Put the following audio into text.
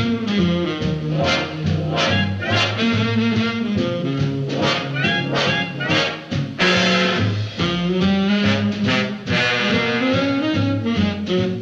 Música